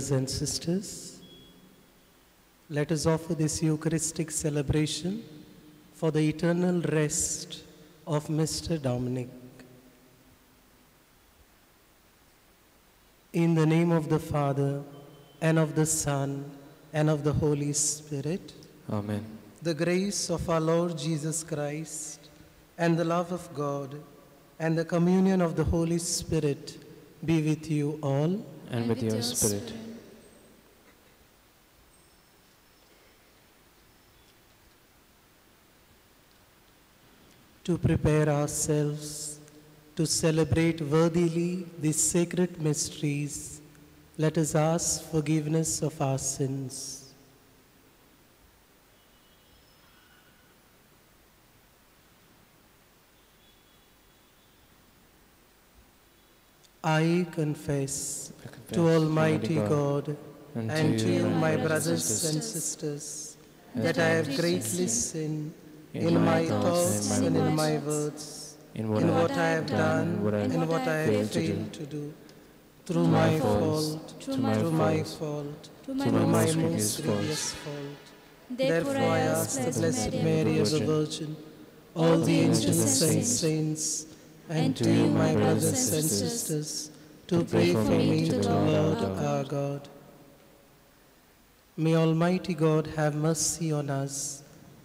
brothers and sisters, let us offer this Eucharistic celebration for the eternal rest of Mr. Dominic. In the name of the Father, and of the Son, and of the Holy Spirit, Amen. the grace of our Lord Jesus Christ, and the love of God, and the communion of the Holy Spirit be with you all. And with your spirit. To prepare ourselves to celebrate worthily these sacred mysteries, let us ask forgiveness of our sins. I confess I confess. to Almighty God. And and to you, my brothers and and sisters, sisters, that I have greatly sinned in my thoughts and in my words, in what, in I what I have done what I and what I have failed to do. failed to do, through my fault, to my through my fault, fault, to my through my most grievous fault. Therefore, I ask the Blessed Mary as a Virgin, Virgin, all the angels and saints, and to you, my brothers and sisters, to pray for me to the Lord our God. May Almighty God have mercy on us,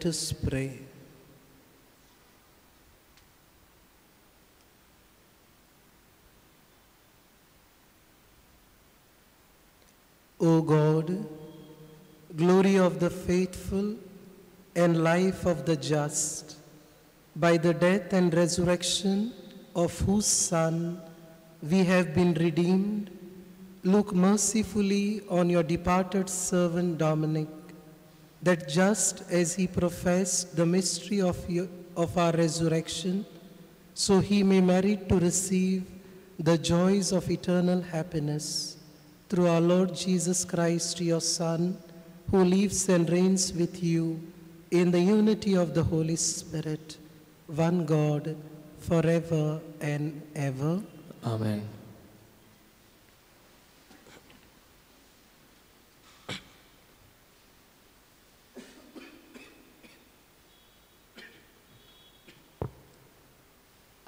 Let us pray. O God, glory of the faithful and life of the just, by the death and resurrection of whose Son we have been redeemed, look mercifully on your departed servant Dominic, that just as he professed the mystery of, your, of our resurrection, so he may merit to receive the joys of eternal happiness through our Lord Jesus Christ, your Son, who lives and reigns with you in the unity of the Holy Spirit, one God, forever and ever. Amen.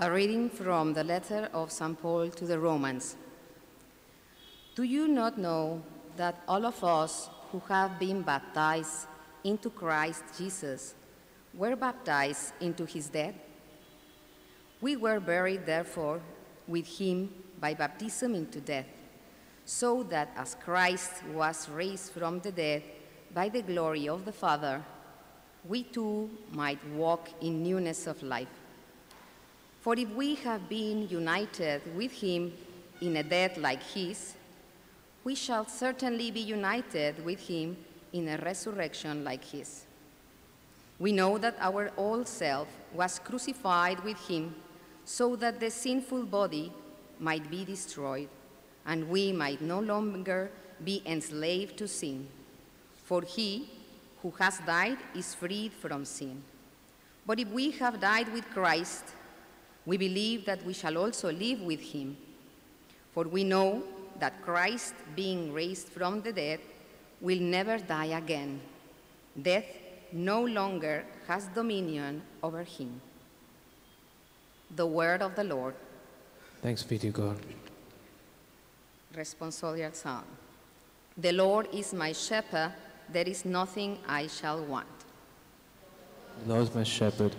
A reading from the letter of St. Paul to the Romans. Do you not know that all of us who have been baptized into Christ Jesus were baptized into his death? We were buried, therefore, with him by baptism into death, so that as Christ was raised from the dead by the glory of the Father, we too might walk in newness of life. For if we have been united with him in a death like his, we shall certainly be united with him in a resurrection like his. We know that our old self was crucified with him so that the sinful body might be destroyed and we might no longer be enslaved to sin. For he who has died is freed from sin. But if we have died with Christ, we believe that we shall also live with him. For we know that Christ, being raised from the dead, will never die again. Death no longer has dominion over him. The word of the Lord. Thanks be to God. Responsorial Psalm. The Lord is my shepherd, there is nothing I shall want. The Lord is my shepherd,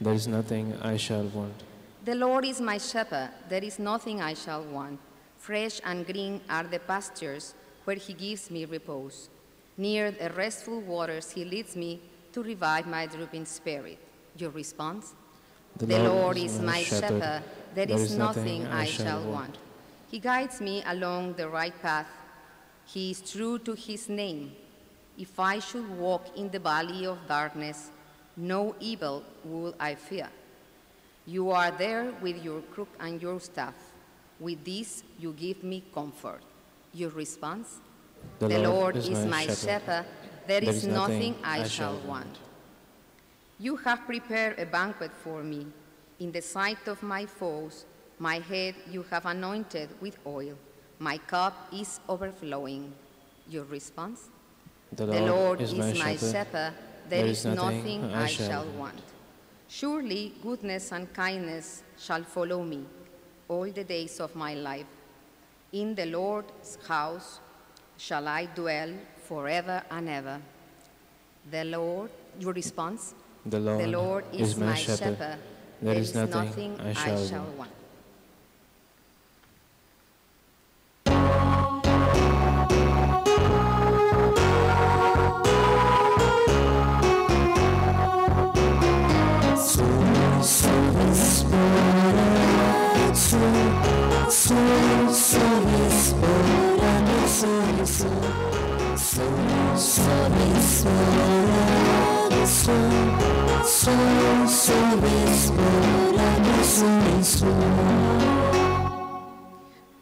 there is nothing I shall want. The Lord is my shepherd, there is nothing I shall want. Fresh and green are the pastures where he gives me repose. Near the restful waters he leads me to revive my drooping spirit. Your response? The, Lord, is my shepherd, there is nothing I shall want. He guides me along the right path. He is true to his name. If I should walk in the valley of darkness, no evil will I fear. You are there with your crook and your staff. With this you give me comfort. Your response? The The Lord Lord is is my shepherd. shepherd, there There is is nothing nothing I I shall want. You have prepared a banquet for me. In the sight of my foes, my head you have anointed with oil. My cup is overflowing. Your response? The The Lord is my shepherd, shepherd, there is nothing I shall want. want. Surely goodness and kindness shall follow me all the days of my life. In the Lord's house shall I dwell forever and ever. The Lord, your response? The Lord, the Lord is, my shepherd, there is nothing, nothing I shall, want. want.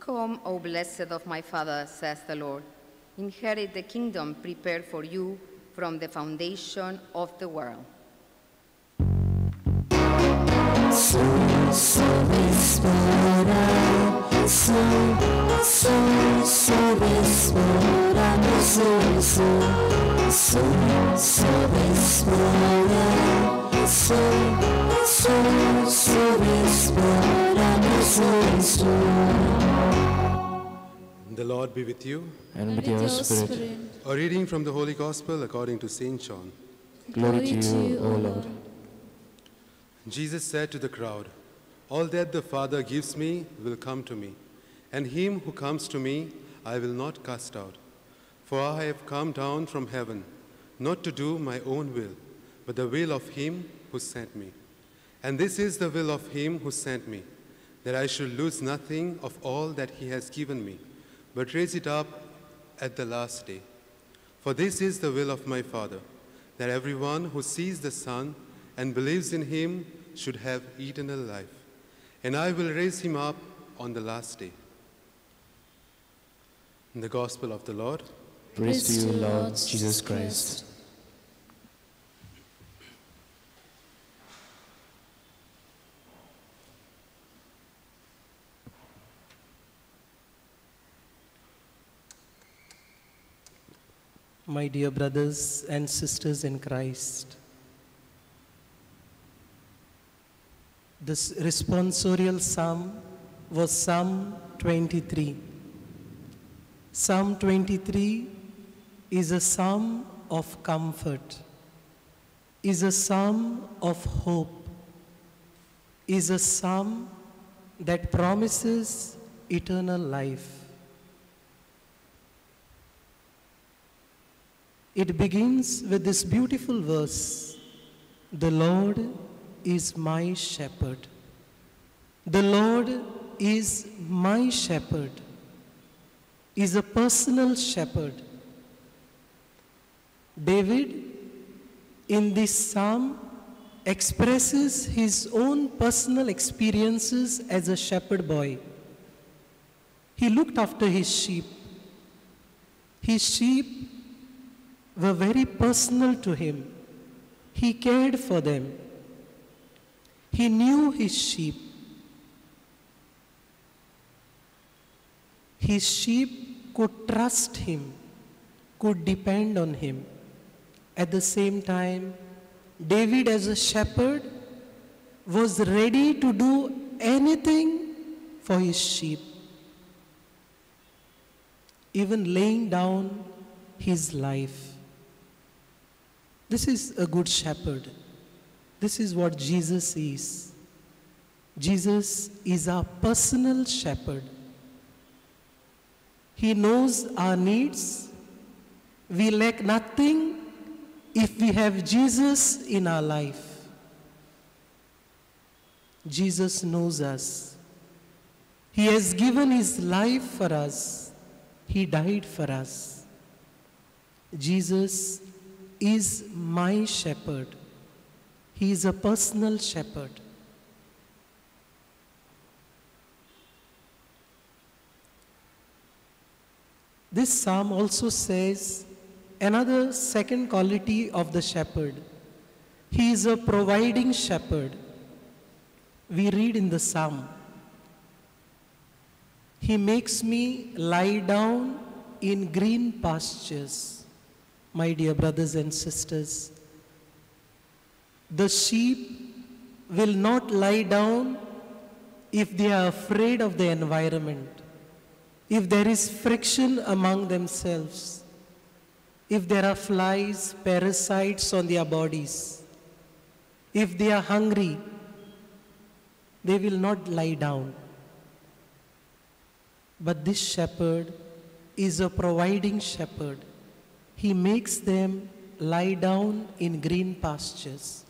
Come, O blessed of my Father, says the Lord. Inherit the kingdom prepared for you from the foundation of the world. The Lord be with you. And with your spirit, A reading from the Holy Gospel according to St. John. glory to you, O Lord. Jesus said to the crowd, All that the Father gives me will come to me, and him who comes to me I will not cast out. For I have come down from heaven, not to do my own will, but the will of him who sent me. And this is the will of him who sent me, that I should lose nothing of all that he has given me, but raise it up at the last day. For this is the will of my Father, that everyone who sees the Son and believes in him should have eternal life. And I will raise him up on the last day. In the Gospel of the Lord. Praise to you, Lord Jesus Christ. My dear brothers and sisters in Christ, this responsorial psalm was Psalm 23. Psalm 23 is a psalm of comfort, is a psalm of hope, is a psalm that promises eternal life. It begins with this beautiful verse The Lord is my shepherd. The Lord is my shepherd, is a personal shepherd. David, in this psalm, expresses his own personal experiences as a shepherd boy. He looked after his sheep. His sheep were very personal to him. He cared for them. He knew his sheep. His sheep could trust him, could depend on him. At the same time, David, as a shepherd, was ready to do anything for his sheep, even laying down his life. This is a good shepherd. This is what Jesus is. Jesus is our personal shepherd. He knows our needs. We lack nothing if we have Jesus in our life. Jesus knows us. He has given his life for us. He died for us. Jesus is my shepherd. He is a personal shepherd. This psalm also says another second quality of the shepherd. He is a providing shepherd. We read in the psalm, He makes me lie down in green pastures. My dear brothers and sisters, the sheep will not lie down if they are afraid of the environment, if there is friction among themselves, if there are flies, parasites on their bodies, if they are hungry, they will not lie down. But this shepherd is a providing shepherd. He makes them lie down in green pastures.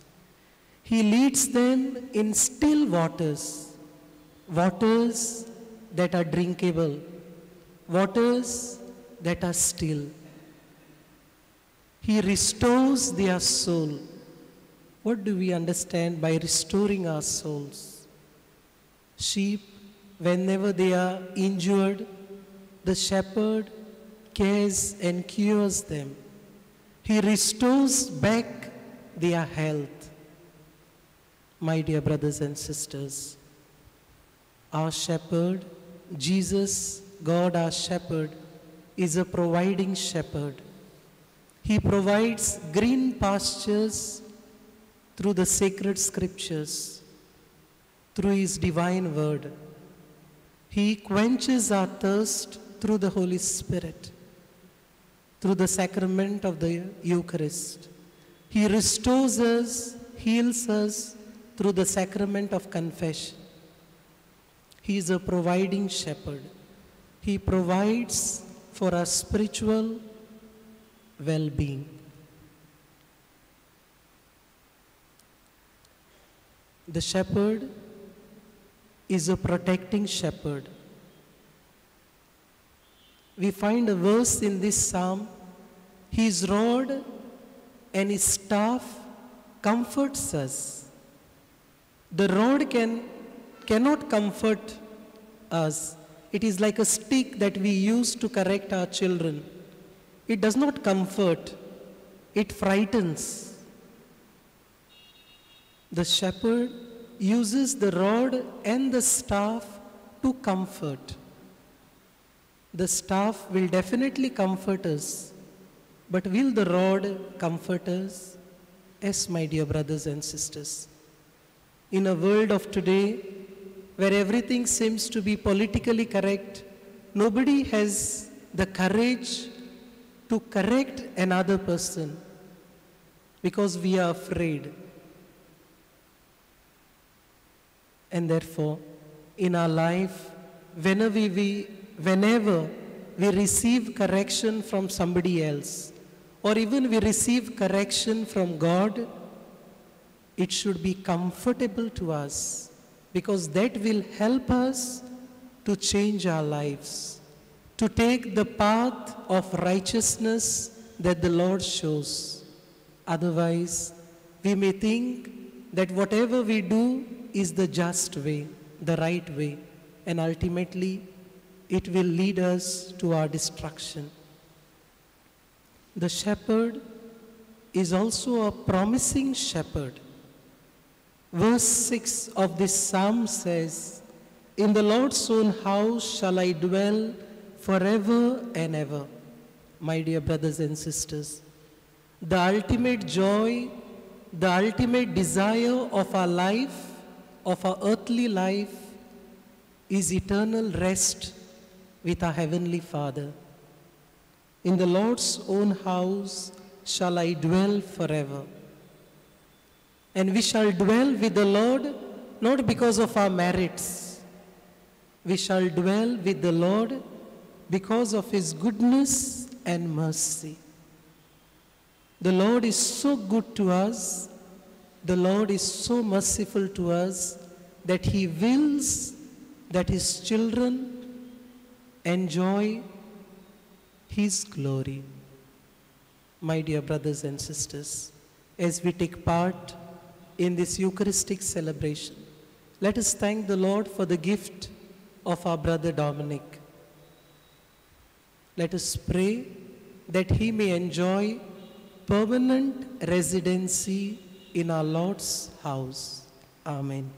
He leads them in still waters, waters that are drinkable, waters that are still. He restores their soul. What do we understand by restoring our souls? Sheep, whenever they are injured, the shepherd cares and cures them. He restores back their health. My dear brothers and sisters, our shepherd, Jesus, God our shepherd, is a providing shepherd. He provides green pastures through the sacred scriptures, through His divine word. He quenches our thirst through the Holy Spirit, through the sacrament of the Eucharist. He restores us, heals us through the sacrament of confession. He is a providing shepherd. He provides for our spiritual well being. The shepherd is a protecting shepherd. We find a verse in this psalm His rod and his staff comforts us. The rod can, cannot comfort us. It is like a stick that we use to correct our children. It does not comfort, it frightens. The shepherd uses the rod and the staff to comfort. The staff will definitely comfort us, but will the rod comfort us? Yes, my dear brothers and sisters. In a world of today, where everything seems to be politically correct, nobody has the courage to correct another person because we are afraid. And therefore, in our life, whenever we, whenever we receive correction from somebody else, or even we receive correction from God, it should be comfortable to us because that will help us to change our lives, to take the path of righteousness that the Lord shows. Otherwise, we may think that whatever we do is the just way, the right way, and ultimately it will lead us to our destruction. The shepherd is also a promising shepherd. Verse 6 of this psalm says, In the Lord's own house shall I dwell forever and ever. My dear brothers and sisters, the ultimate joy, the ultimate desire of our life, of our earthly life, is eternal rest with our Heavenly Father. In the Lord's own house shall I dwell forever. And we shall dwell with the Lord not because of our merits. We shall dwell with the Lord because of His goodness and mercy. The Lord is so good to us, the Lord is so merciful to us that He wills that His children enjoy His glory. My dear brothers and sisters, as we take part in this Eucharistic celebration, let us thank the Lord for the gift of our brother Dominic. Let us pray that he may enjoy permanent residency in our Lord's house. Amen.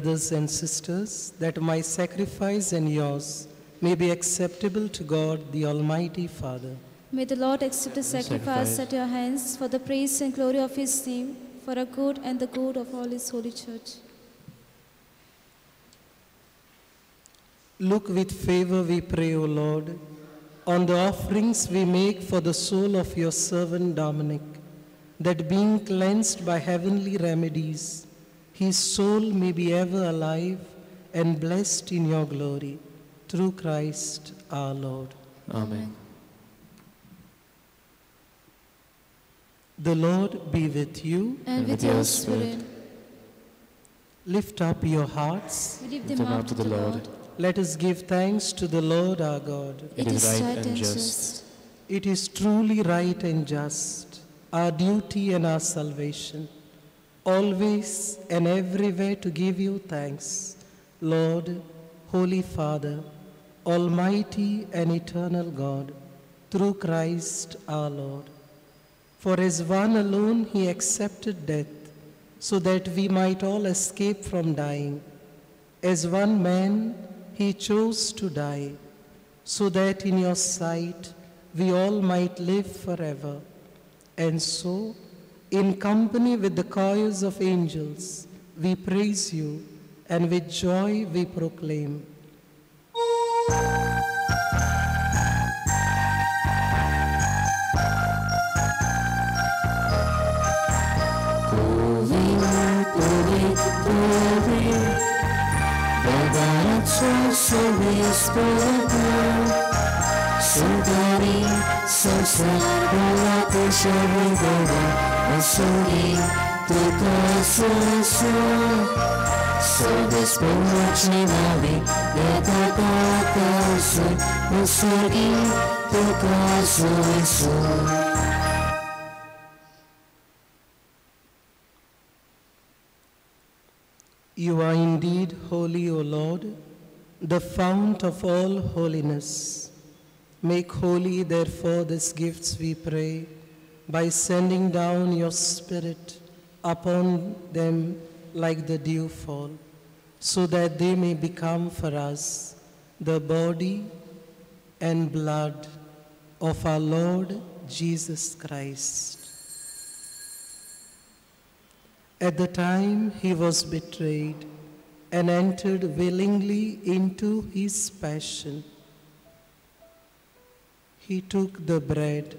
Brothers and sisters, that my sacrifice and yours may be acceptable to God, the Almighty Father. May the Lord accept the sacrifice Sacrifice. at your hands for the praise and glory of his name, for our good and the good of all his holy church. Look with favor, we pray, O Lord, on the offerings we make for the soul of your servant Dominic, that being cleansed by heavenly remedies, his soul may be ever alive and blessed in your glory. Through Christ our Lord. Amen. The Lord be with you. And with your spirit, Lift up your hearts. we lift Lift them them up up to to the the Lord. Lord. Let us give thanks to the Lord our God. It is right and just. It is truly right and just, our duty and our salvation, always and everywhere to give you thanks, Lord, Holy Father, Almighty and eternal God, through Christ our Lord. For as one alone he accepted death, so that we might all escape from dying. As one man he chose to die, so that in your sight we all might live forever. And so, in company with the choirs of angels, we praise you, and with joy we proclaim. Sosa, You are indeed holy, O Lord, the fount of all holiness. Make holy, therefore, these gifts, we pray, by sending down your Spirit upon them like the dewfall, so that they may become for us the body and blood of our Lord Jesus Christ. At the time he was betrayed and entered willingly into his passion, he took the bread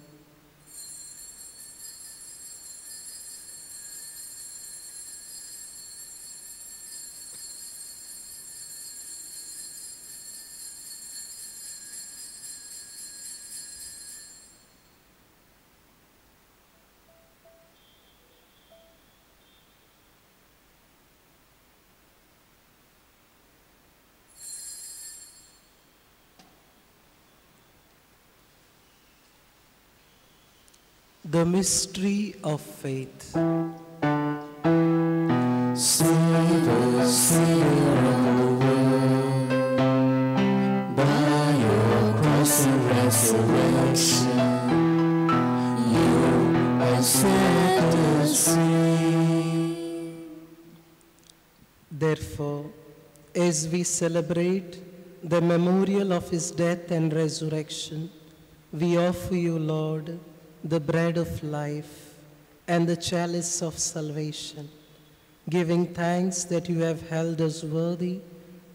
The mystery of faith. Save us, the by your cross and resurrection, you have set us free. Therefore, as we celebrate the memorial of his death and resurrection, we offer you, Lord, the bread of life and the chalice of salvation, giving thanks that you have held us worthy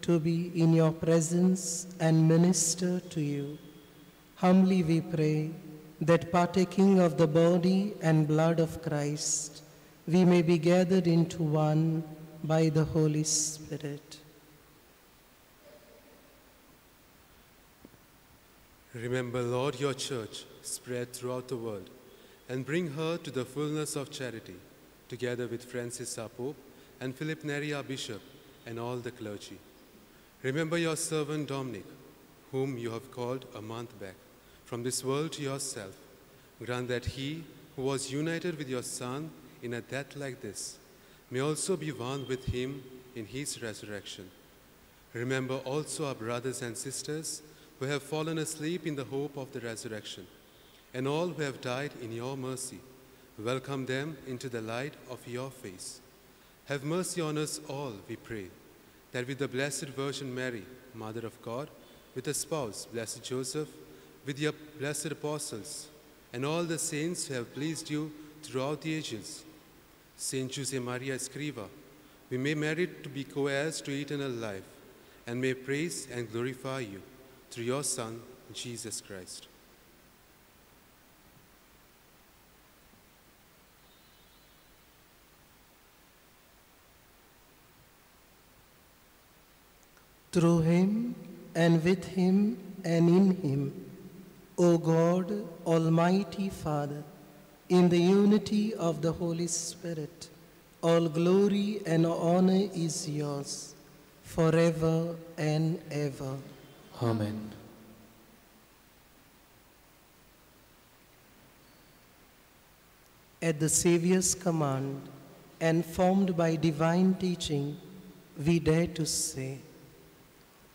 to be in your presence and minister to you. Humbly we pray that partaking of the body and blood of Christ, we may be gathered into one by the Holy Spirit. Remember, Lord, your church spread throughout the world and bring her to the fullness of charity, together with Francis our Pope and Philip Neri our Bishop and all the clergy. Remember your servant Dominic, whom you have called a month back, from this world to yourself. Grant that he, who was united with your Son in a death like this, may also be one with him in his resurrection. Remember also our brothers and sisters who have fallen asleep in the hope of the resurrection, and all who have died in your mercy. Welcome them into the light of your face. Have mercy on us all, we pray, that with the Blessed Virgin Mary, Mother of God, with the spouse, Blessed Joseph, with your blessed apostles, and all the saints who have pleased you throughout the ages, Saint Jose Maria Escriva, we may merit to be co-heirs to eternal life, and may praise and glorify you through your Son, Jesus Christ. Through him and with him and in him, O God, Almighty Father, in the unity of the Holy Spirit, all glory and honor is yours forever and ever. Amen. At the Saviour's command and formed by divine teaching, we dare to say,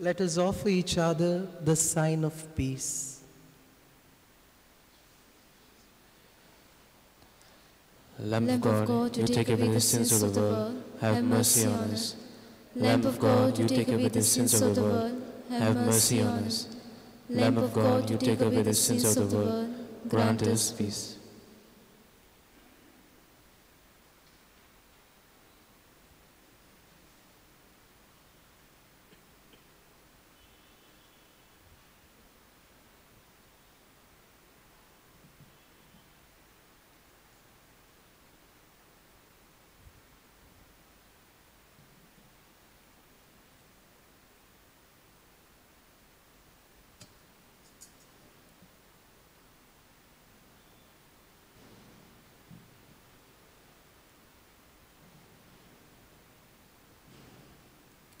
Let us offer each other the sign of peace. Lamb of God, you take away the sins of the world, have mercy on us. Lamb of God, you take away the sins of the world, have mercy on us. Lamb of God, you take away the sins of the world, grant us peace.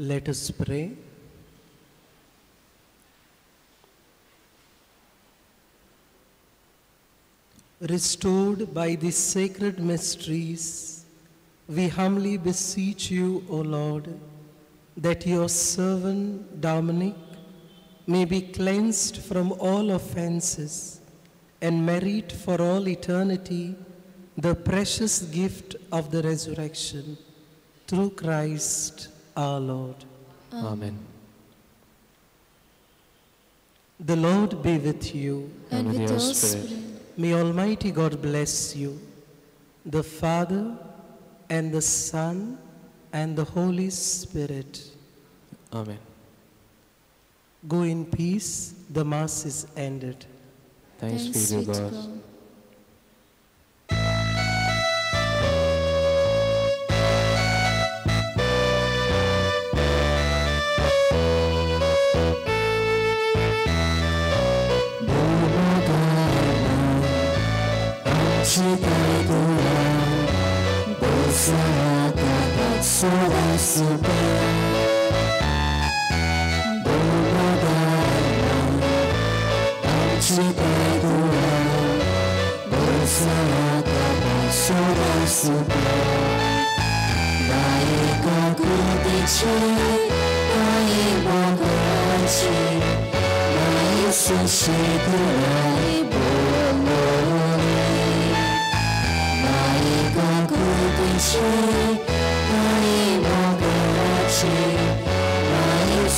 Let us pray. Restored by these sacred mysteries, we humbly beseech you, O Lord, that your servant Dominic may be cleansed from all offenses and merit for all eternity the precious gift of the resurrection. Through Christ our Lord. Amen. The Lord be with you. And with your spirit. May Almighty God bless you, the Father and the Son and the Holy Spirit. Amen. Go in peace. The Mass is ended. Thanks, be to God. 滋味，我不再问，往事太多，不是我当初的自我。那一股的情，那一抹的爱情，那一丝丝的爱不落离。那一股的情，那一抹 In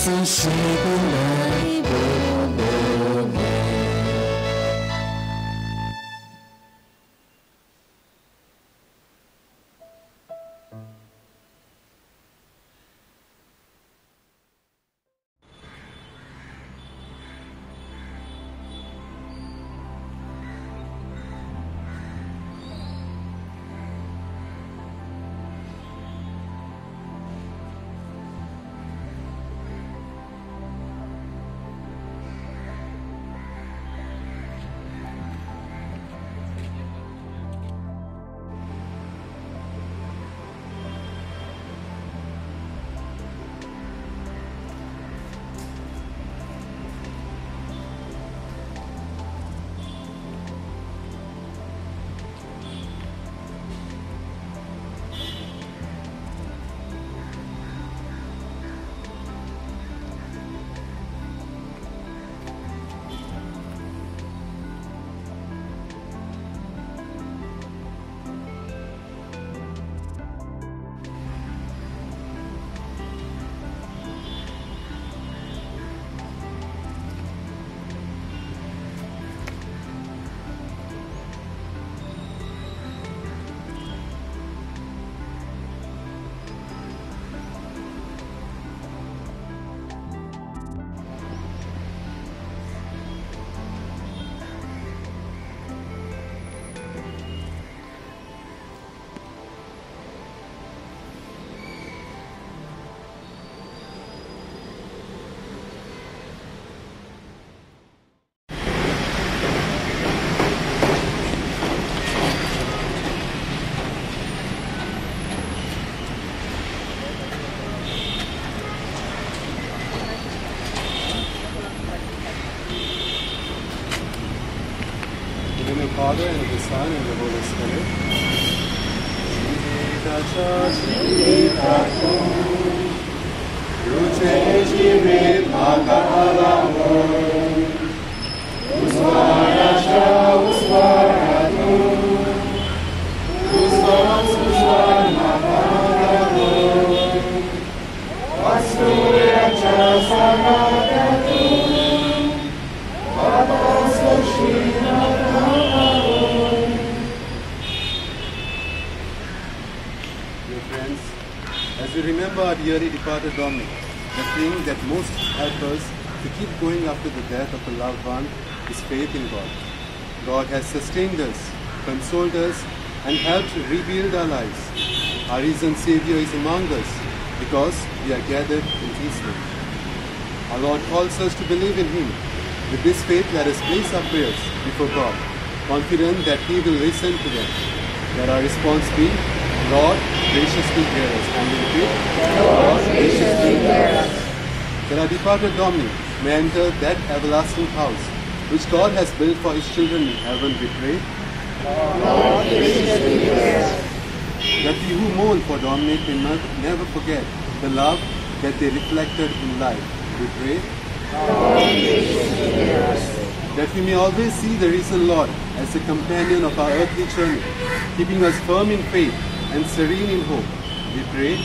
faith in God. God has sustained us, consoled us, and helped rebuild our lives. Our risen Savior is among us because we are gathered in His name. Our Lord calls us to believe in Him. With this faith, let us place our prayers before God, confident that He will listen to them. Let our response be, Lord, graciously hear us. And we repeat, Lord, graciously hear us. That our departed Dominic may enter that everlasting house which God has built for His children in heaven, we pray. That we who mourn for Dominic may never forget the love that they reflected in life. We pray. That we may always see the risen Lord as the companion of our earthly journey, keeping us firm in faith and serene in hope. We pray.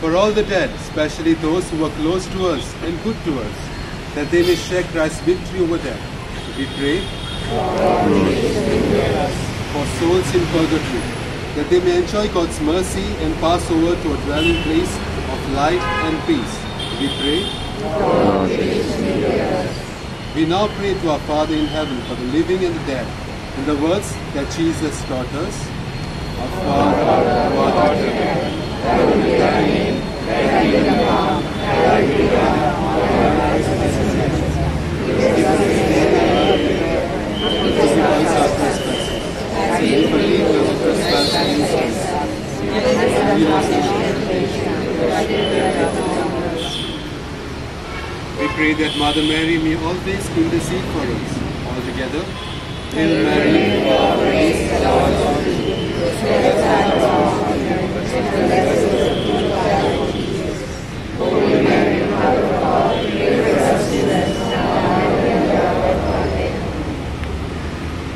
For all the dead, especially those who are close to us and good to us, that they may share Christ's victory over death, we pray. For souls in purgatory, that they may enjoy God's mercy and pass over to a dwelling place of light and peace, we pray. We now pray to our Father in heaven for the living and the dead, in the words that Jesus taught us. Our Father, who art in heaven, We pray that Mother Mary may always intercede for us. All together. Hail Mary.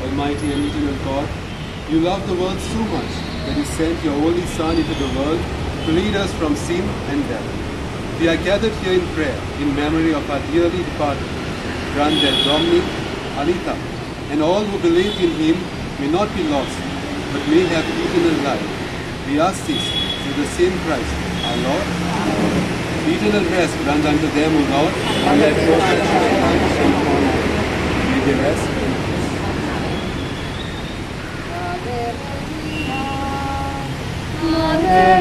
Almighty and eternal God, you love the world so much that you sent your only Son into the world to lead us from sin and death. We are gathered here in prayer in memory of our dearly departed Grandad Dominic, Anita, and all who believed in him may not be lost, but may have eternal life. We ask this through the same Christ, our Lord. Eternal rest grant unto them, O Lord, and life shine. May rest in peace.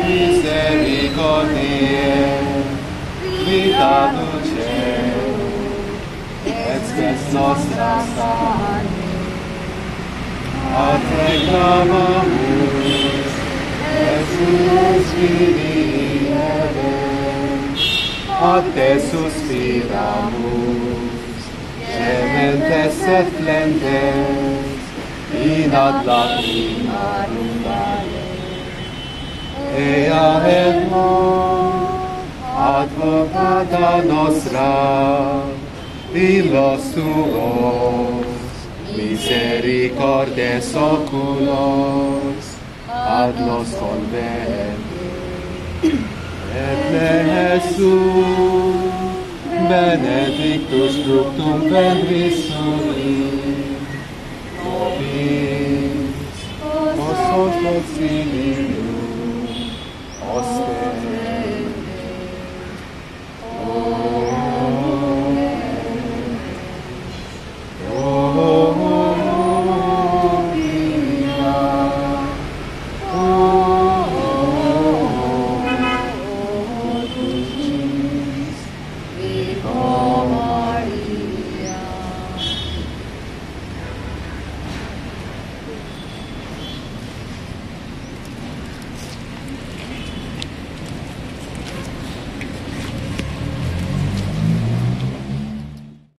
Misericordiae, vita dulce, spes nostra salve. A te clamamus, Jesus Filii a te suspiramus, gementes et flentes, in ad lacrimum Ea nos, advocata nostra, illos tuos, misericordes oculos, ad nos convene. Et ne Jesus, benedictus fructum ventris sui, nobis, os os auxilium